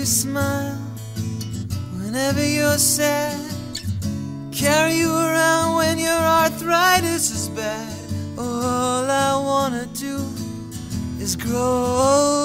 you smile whenever you're sad. Carry you around when your arthritis is bad. All I wanna do is grow old.